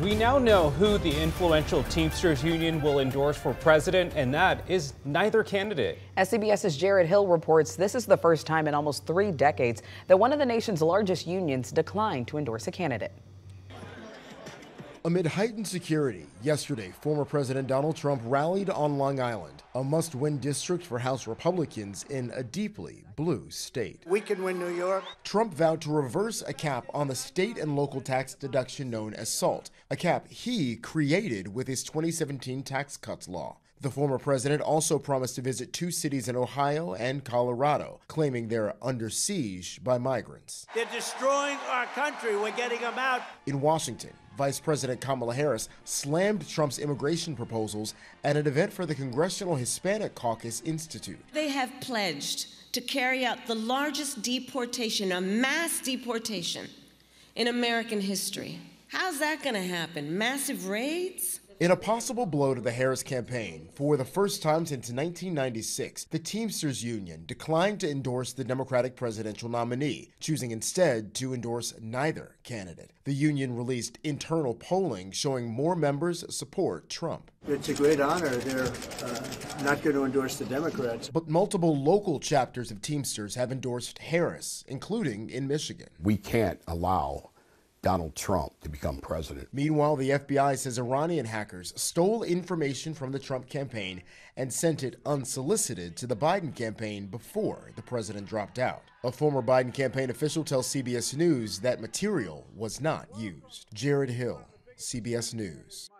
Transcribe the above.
We now know who the influential Teamsters union will endorse for president, and that is neither candidate. As CBS's Jared Hill reports, this is the first time in almost three decades that one of the nation's largest unions declined to endorse a candidate. Amid heightened security, yesterday, former President Donald Trump rallied on Long Island, a must win district for House Republicans in a deeply blue state. We can win New York. Trump vowed to reverse a cap on the state and local tax deduction known as SALT, a cap he created with his 2017 tax cuts law. The former president also promised to visit two cities in Ohio and Colorado, claiming they're under siege by migrants. They're destroying our country. We're getting them out. In Washington, Vice President Kamala Harris slammed Trump's immigration proposals at an event for the Congressional Hispanic Caucus Institute. They have pledged to carry out the largest deportation, a mass deportation in American history. How's that going to happen? Massive raids? In a possible blow to the Harris campaign, for the first time since 1996, the Teamsters Union declined to endorse the Democratic presidential nominee, choosing instead to endorse neither candidate. The union released internal polling showing more members support Trump. It's a great honor. They're uh, not going to endorse the Democrats. But multiple local chapters of Teamsters have endorsed Harris, including in Michigan. We can't allow Donald Trump to become president. Meanwhile, the FBI says Iranian hackers stole information from the Trump campaign and sent it unsolicited to the Biden campaign before the president dropped out. A former Biden campaign official tells CBS News that material was not used. Jared Hill, CBS News.